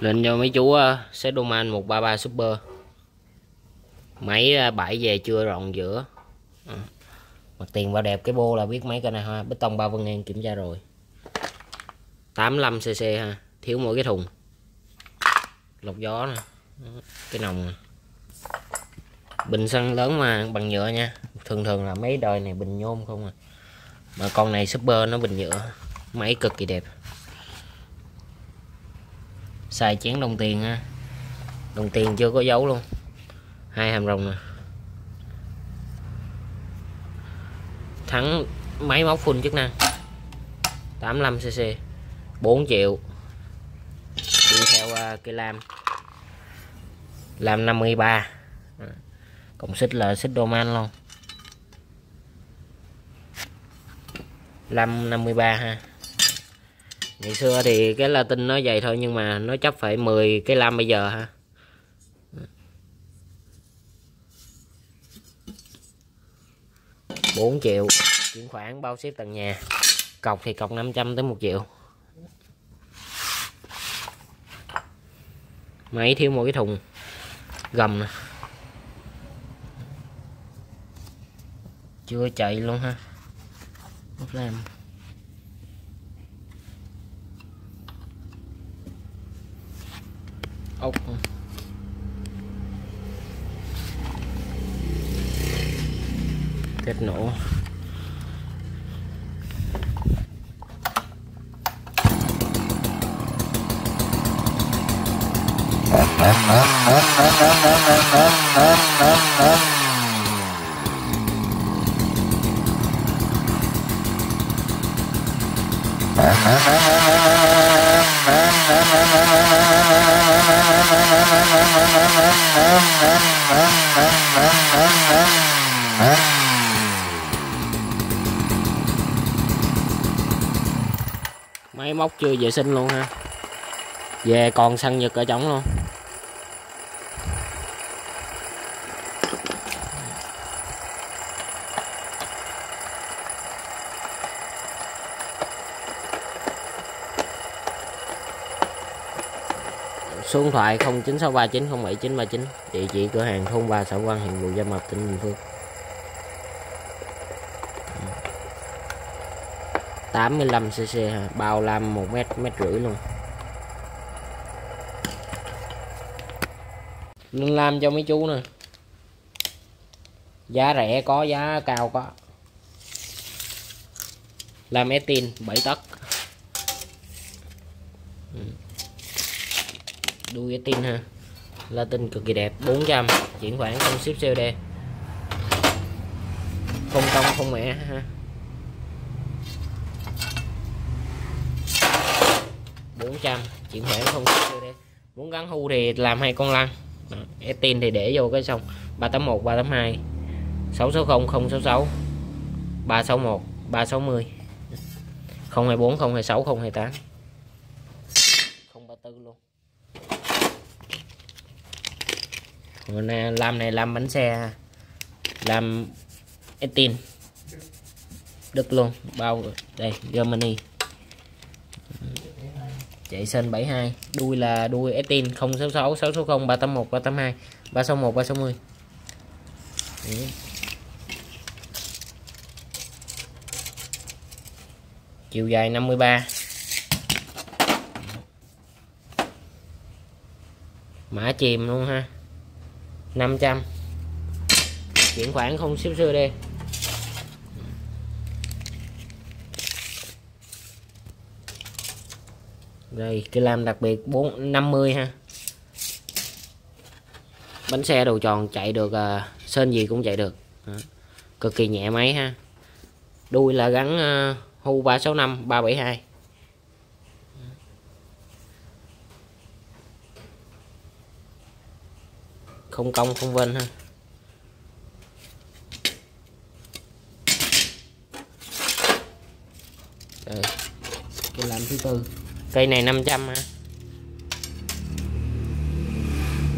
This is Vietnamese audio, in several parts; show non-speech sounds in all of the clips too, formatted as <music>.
Lệnh cho mấy chú ờ, uh, Sedoman 133 Super. Máy ờ, bãi về chưa rộng giữa. Ừ. À. Mặt tiền vào đẹp cái bô là biết mấy cái này ha Bê tông ba vân ngang kiểm tra rồi. 85cc ha. Thiếu mỗi cái thùng. Lọc gió nè. Cái nòng này. Bình xăng lớn mà bằng nhựa nha. Thường thường là mấy đời này bình nhôm không à. Mà con này Super nó bình nhựa. Máy cực kỳ đẹp xài chén đồng tiền ha đồng tiền chưa có dấu luôn. Hai hàm rồng nè. Thắng máy móc full chức năng. 85cc 4 triệu. Đi theo uh, cây lam. Làm 53 à, cộng xích là xích doman luôn. Làm 53 ha ngày xưa thì cái latin nó dày thôi, nhưng mà nó chấp phải 10 cái lam bây giờ ha. Bốn triệu, chuyển khoản, bao ship tận nhà. Cọc thì cọc 500 tới một triệu. Máy thiếu một cái thùng, gầm nè. Chưa chạy luôn ha. Làm ốc kết nổ. <laughs> máy móc chưa vệ sinh luôn ha. Về còn xăng nhật ở trong luôn. Số điện thoại 0963907939 địa chỉ cửa hàng thôn ba xã Quang huyện Bù Gia Mập, tỉnh Bình Phước. 85 cc bao lam 1 mét mét rưỡi luôn. Linh làm cho mấy chú nè. Giá rẻ có, giá cao có. Làm etin 7 tấc. Ừ đuôi tin ha. Latin cực kỳ đẹp 400 chuyển khoản không ship COD không công không mẹ ha. 400 chuyển khoản không ship COD muốn gắn hu thì làm hai con lăn. Etin thì để vô cái xong. 381 382 660 066 361 360 024 026 028 034 luôn Còn này, làm này làm bánh xe làm etin. Đức luôn bao đây Germany. Chạy sân 72 đuôi là đuôi etin 066 660 381 382 361 360 Đấy. chiều dài 53 mã chìm luôn ha. 500 chuyển khoản không ship xưa đi. Rồi cái làm đặc biệt 4 50 ha. Bánh xe đầu tròn chạy được à, sơn gì cũng chạy được. À, cực kỳ nhẹ máy ha. Đuôi là gắn à, hu 365 372 không công không vinh ha. Đây. cái làm thứ tư. Cây này 500 ha.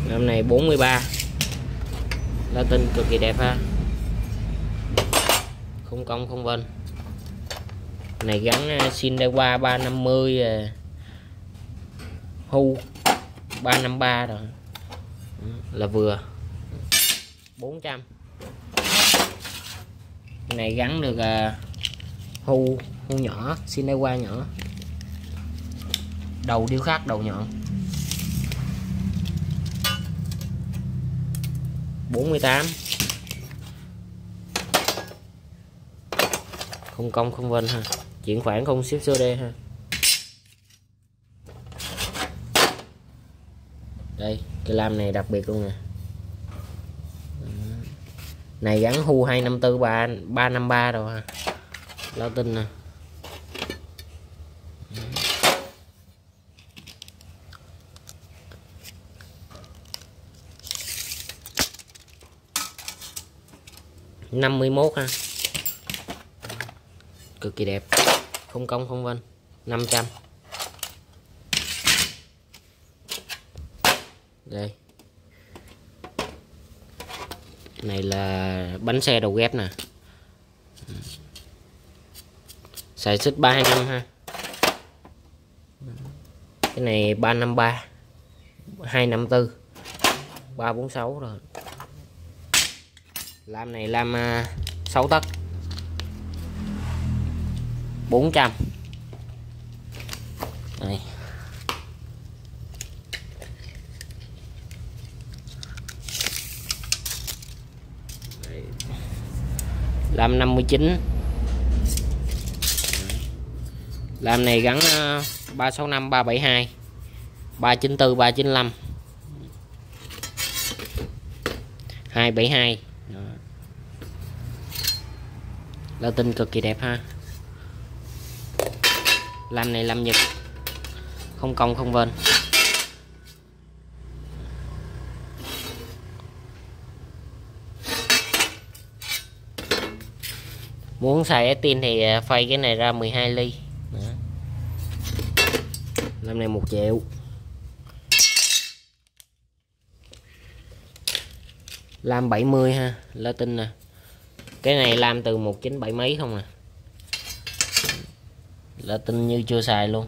Năm này 43 Latin cực kỳ đẹp ha. Không công không vinh này gắn xin đây qua 350 hu 353 rồi là vừa. 400 cái này gắn được à, hu hu nhỏ xin qua nhỏ. Đầu điêu khắc đầu nhọn. 48 không công không vân ha. Chuyển khoản không ship COD ha. Đây cái lam này đặc biệt luôn nè. Này gắn hu 254 3 353 rồi à. ha lao tinh nè. Năm mươi mốt ha. Cực kỳ đẹp. Không công, không vân. 500 đây. Này là bánh xe đầu ghép nè. Xài xích 325 ha. Cái này 353 254 346 rồi. Làm này làm à, 6 tấc. 400 này lam 59 lam này gắn 365 372 394 395 272 Đó. là tinh cực kỳ đẹp ha. Lam này lam nhật. Không công không vên muốn xài tin thì à, phay cái này ra 12 ly. Đó. làm này một triệu. Làm 70 ha lá tinh nè. Cái này làm từ 197 mấy không à? Lá tinh như chưa xài luôn.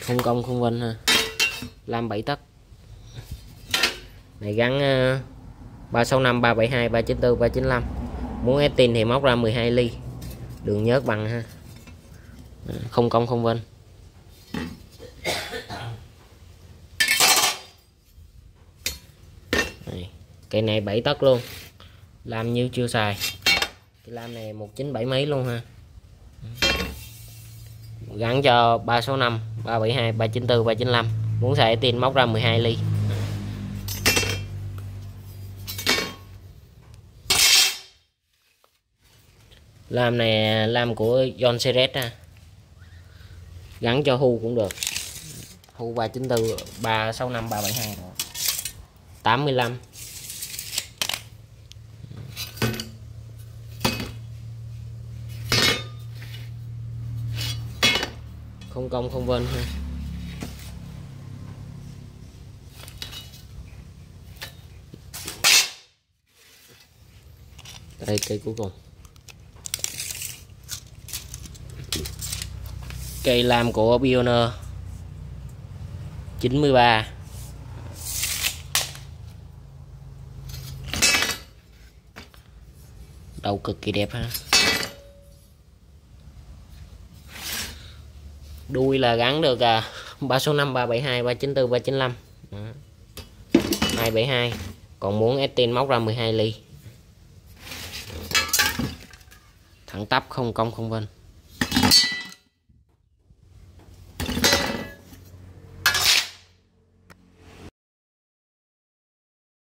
Không công, không vinh ha. Làm 7 tấc này gắn 365 372 394 395 muốn ép tin thì móc ra 12 ly. Đường nhớt bằng ha. Ờ, không công không vinh cây này 7 tấc luôn. Làm như chưa xài. Cái lam này 197 mấy luôn ha. Gắn cho 365 372 394 395 muốn xài tin móc ra 12 ly. Lam này lam của John Ceres ha. Gắn cho hu cũng được. Hu 394 365 372 85 không công, không vân ha. Đây, cây cuối cùng. Cây lam của Pioneer 93 đầu cực kỳ đẹp ha. Đuôi là gắn được à, 3 số 5 372 394 395 Đó. 272 còn muốn Estin móc ra 12 ly. Thẳng tắp không cong không vinh